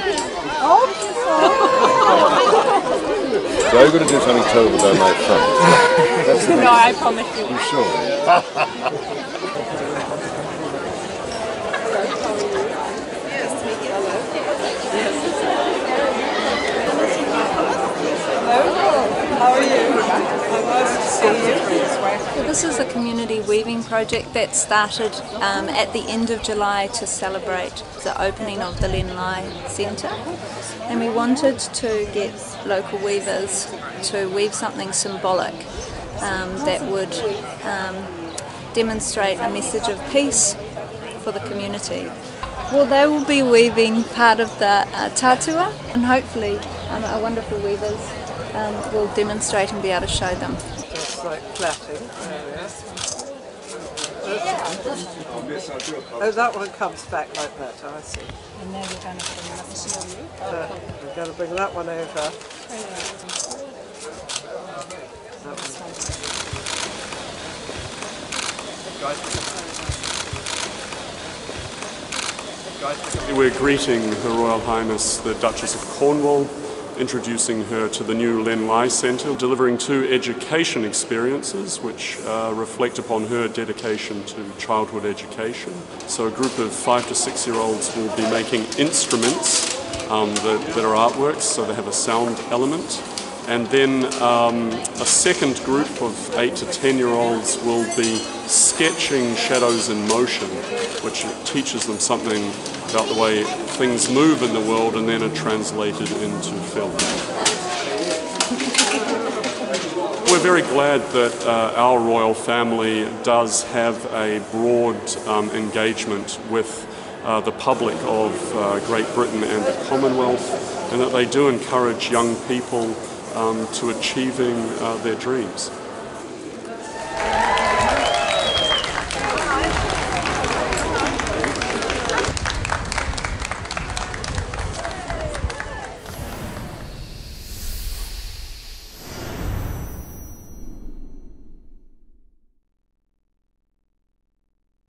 baby. So you're going to do something terrible down my front. No, I promise you. You sure? How are you? Nice to see you. Well, this is a community weaving project that started um, at the end of July to celebrate the opening of the Len Lye Centre. And we wanted to get local weavers to weave something symbolic um, that would um, demonstrate a message of peace for the community. Well, they will be weaving part of the uh, tatua, and hopefully, um, our wonderful weavers um, will demonstrate and be able to show them. Just like plaiting. There we are. Oh, that one comes back like that, I see. And now we're going to bring this Uh, we're going to bring that one over. That one. We're greeting Her Royal Highness the Duchess of Cornwall, introducing her to the new Len Lye Centre, delivering two education experiences which uh, reflect upon her dedication to childhood education. So a group of five to six year olds will be making instruments um, that, that are artworks, so they have a sound element. And then um, a second group of eight to ten year olds will be sketching shadows in motion, which teaches them something about the way things move in the world and then are translated into film. We're very glad that uh, our royal family does have a broad um, engagement with uh, the public of uh, Great Britain and the Commonwealth, and that they do encourage young people um, to achieving uh, their dreams.